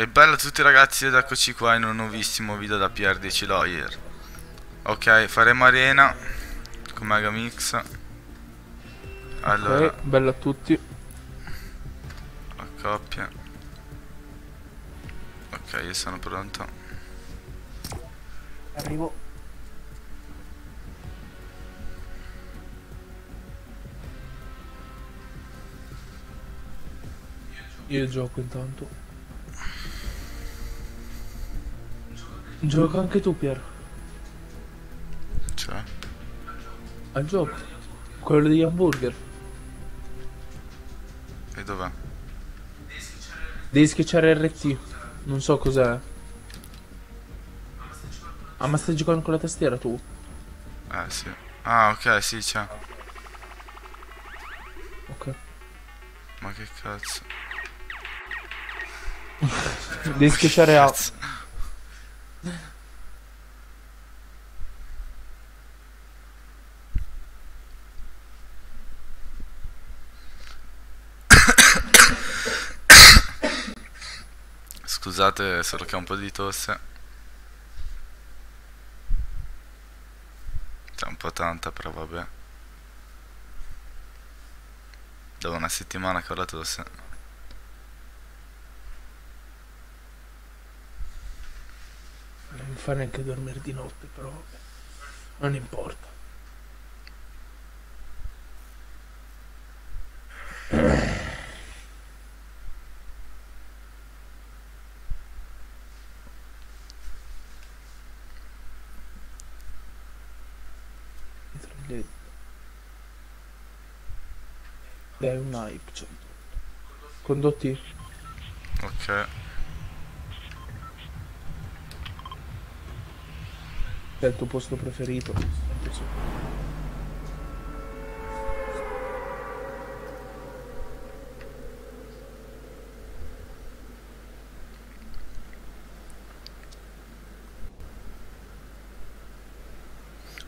E bello a tutti ragazzi ed eccoci qua in un nuovissimo video da PR10 Lawyer Ok, faremo arena con Megamix Allora, Ok, bello a tutti. a coppia Ok, io sono pronto Arrivo. Io gioco intanto. Gioca anche tu, Pier. Cioè, Al gioco. Quello degli hamburger. e dov'è? Devi schiacciare RT. Non so cos'è. Ah, ma stai giocando con la tastiera tu? Eh sì Ah ok, sì c'è Ok. Ma che cazzo Devi schiacciare A. Cazzo. Scusate, solo che ho un po' di tosse. C'è un po' tanta, però vabbè. Da una settimana che ho la tosse. Non mi fa neanche dormire di notte, però. Non importa. Dai un hype, cioè. Condotti? Ok. È il tuo posto preferito?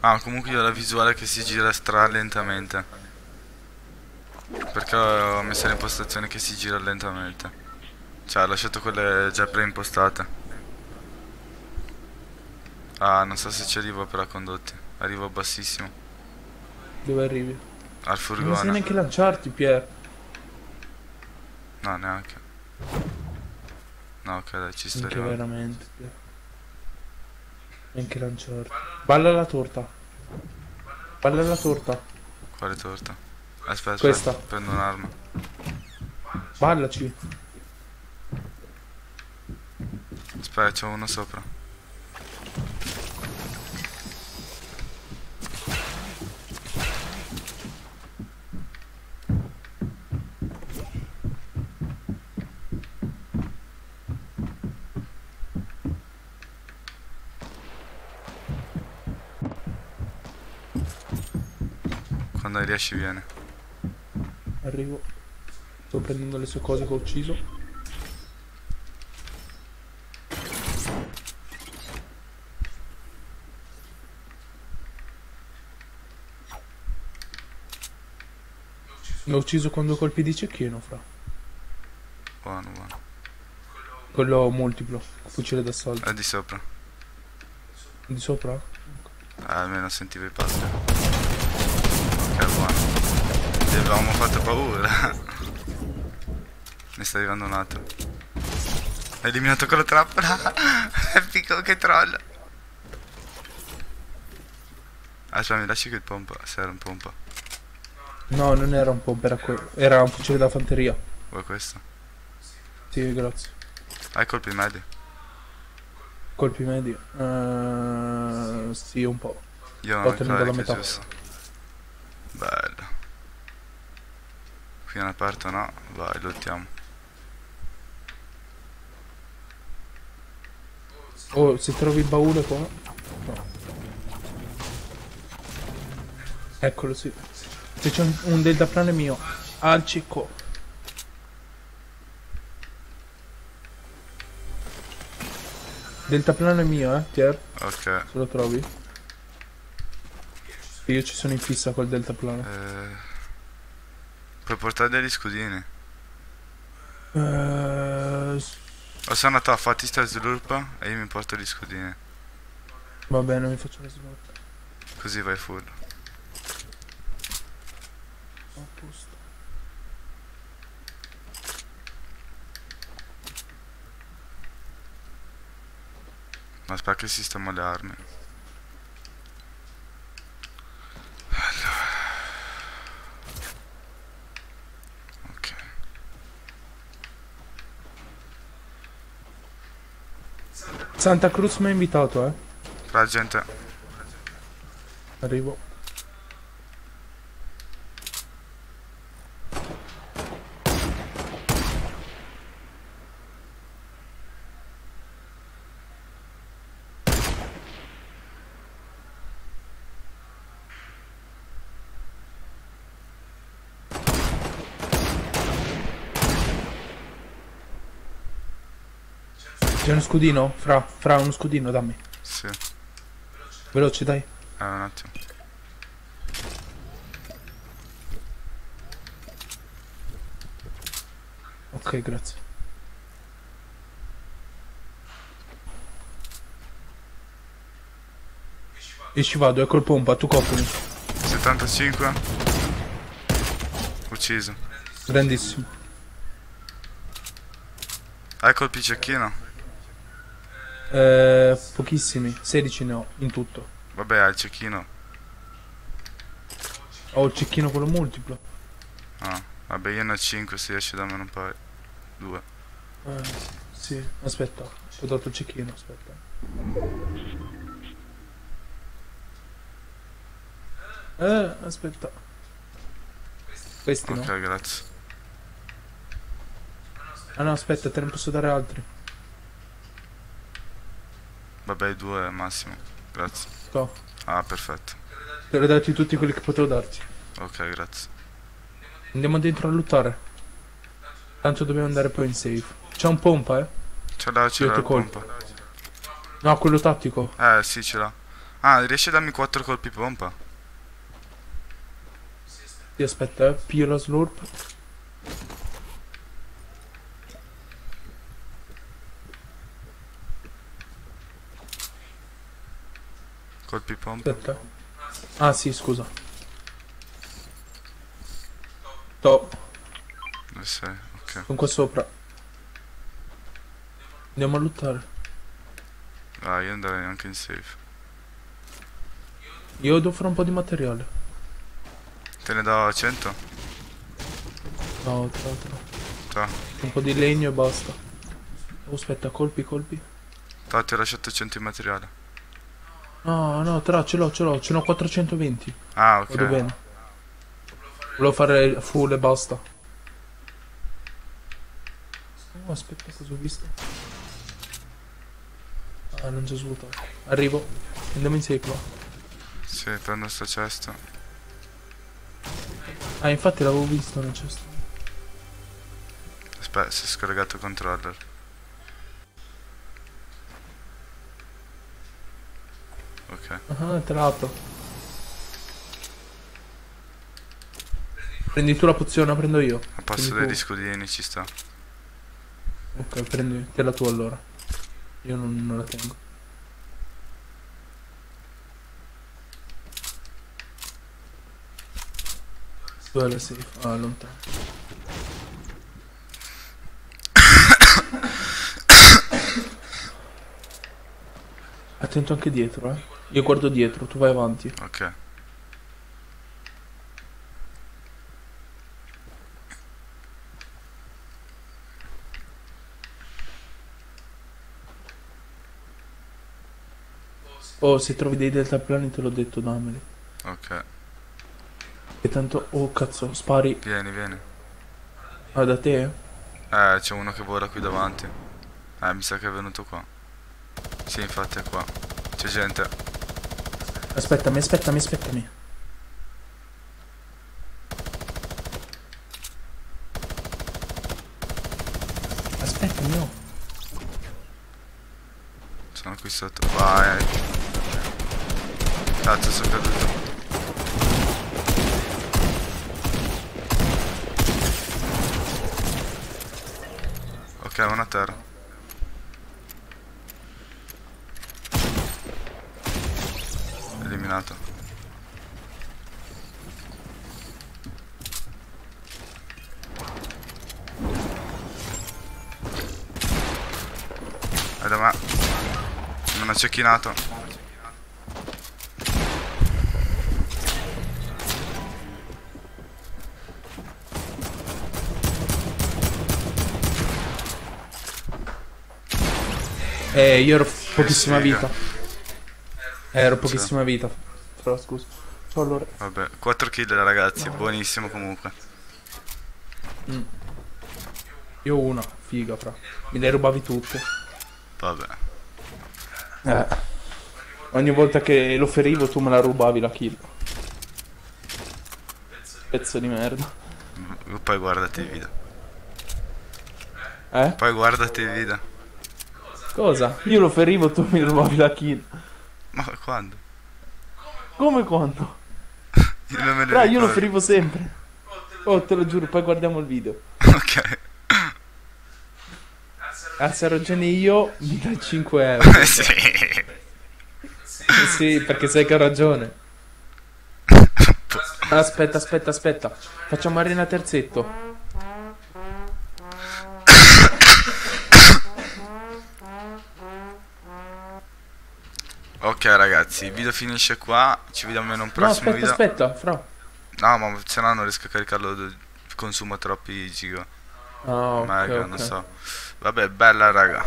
Ah, comunque io ho la visuale che si gira stra lentamente. Perché ho messo l'impostazione che si gira lentamente. Cioè, ho lasciato quelle già preimpostate. Ah, non so se ci arrivo però condotti. Arrivo bassissimo. Dove arrivi? Al Non sai furgone. neanche lanciarti, Pier. No, neanche. No, ok, dai, ci sto arrivando. veramente, Pier. Neanche lanciarti. Balla la torta. Balla la torta. Quale torta? Aspetta, Questa. aspetta, prendo un'arma. Ballaci. Aspetta, c'ho uno sopra. Quando riesci viene. Arrivo. Sto prendendo le sue cose che ho ucciso. L'ho ucciso con due colpi di cecchino, fra. Buono, buono. Quello multiplo. Fucile d'assalto. È di sopra. Di sopra? Eh, almeno sentivo i passi. Ok, buono. Gli avevamo fatto paura. ne sta arrivando un altro. Hai eliminato quello trappola. Epico, che troll. Aspetta, mi lasci qui il pompa. Se era un pompa. No, non era un pompa, era, era un fucile da fanteria. Vuoi questo? Sì, grazie. Hai colpi medi? Colpi medi. Eh, sì, un po'. Io Ho tenuto la metà. giusto. Bello. Qui hanno aperto no? Vai, lottiamo. Oh, se trovi il baule qua. No. Eccolo, sì. Se c'è un, un deltaplane mio. Al cicco. Deltaplane mio, eh, Tier. Ok. Se lo trovi. Io ci sono in fissa col deltaplane. Eh, puoi portare degli scudini. Eh, s- Osana ta, fatti sta slurp e io mi porto gli scudini. Va bene, mi faccio le slot. Così vai full. A posto. Ma aspetta che sistemo le armi. Santa Cruz mi ha invitato, eh. La gente. Arrivo. C'è uno scudino? Fra, fra uno scudino, dammi. Sì. Veloce, dai. Eh, un attimo. Ok, grazie. E ci vado, è col pompa, tu coprimi. 75. Ucciso. Grandissimo. Hai colpi cecchino? Eh, pochissimi, 16 ne ho in tutto. Vabbè, hai il cecchino. Ho il cecchino quello multiplo. Ah, vabbè, io ne ho 5, se riesci dammene un paio. Due. Eh, sì, aspetta, ti ho dato il cecchino, aspetta. Eh, aspetta. Questi no? Ok, grazie. Ah no, aspetta, te ne posso dare altri. Vabbè, due massimo. Grazie. No, Ah, perfetto. te li ho dati tutti quelli che potevo darti. Ok, grazie. Andiamo dentro a lottare. Tanto dobbiamo andare poi in safe. C'è un pompa, eh? Ce l'ha, ce l'ha ti pompa. No, quello tattico. Eh, sì, ce l'ha. Ah, riesci a darmi 4 colpi pompa? Sì, aspetta, eh. Piglio la slurp. Colpi pompa? Aspetta. Ah, sì, scusa. To, Dove sei? Ok. sono qua sopra. Andiamo a lottare. Ah, io andrei anche in safe. Io devo fare un po' di materiale. Te ne do 100? No, tra l'altro. Un po' di legno e basta. Oh, aspetta, colpi, colpi. Ta, ti ho lasciato 100 di materiale. No, no, tra, ce l'ho, ce l'ho, ce n'ho 420. Ah, Vado ok. bene. Volevo fare full e basta. Oh, aspetta, cosa ho visto? Ah, non c'è svuotato. Arrivo. Andiamo in safe. Sì, prendo sta cesta. Ah, infatti l'avevo visto nel cesto. Aspetta, si è scollegato il controller. Ok. Ah, te la apro. Prendi tu la pozione, la prendo io. A posto Quindi degli tu- scudini ci sta. Ok, prendi te la tua allora. Io non, non la tengo. Dove la safe? Ah, lontano. Attento anche dietro, eh. Io guardo dietro, tu vai avanti. Ok. Oh, se trovi dei deltaplani te l'ho detto, dammeli. Ok. E tanto... Oh, cazzo, spari. Vieni, vieni. Ah, da te? Eh, c'è uno che vola qui davanti. Eh, mi sa che è venuto qua. Sì, infatti è qua. C'è gente. Aspettami, aspettami, aspettami. Aspettami, oh. Sono qui sotto. Vai. Cazzo, sono caduto. Ok, una terra. Eliminato. È da me. Non ha cecchinato. Eh, io ero pochissima vita. Eh, ero pochissima vita. Però scusa. Ciao allora. Vabbè, 4 kill ragazzi, buonissimo comunque. Io una, figa, fra. Me le rubavi tutte. Vabbè. Eh. Ogni volta che lo ferivo tu me la rubavi la kill. Pezzo di merda. Poi guardati il video. Eh? Poi guardati il video. Cosa? Io lo ferivo tu mi rubavi la kill. Ma quando? Come quando? Io non me io lo ferivo sempre. Oh, te lo giuro, poi guardiamo il video. Ok. Arse Rogeni io mi dai 5 euro. Sì. sì, perché sai che ho ragione. Aspetta, aspetta, aspetta. Facciamo arena terzetto. Ok ragazzi, il video finisce qua. Ci vediamo in un No, prossimo aspetta, video. aspetta, fra. No, ma se no non riesco a caricarlo. Consuma troppi giga. Ah, ok, Mega, ok. non so. Vabbè, bella raga.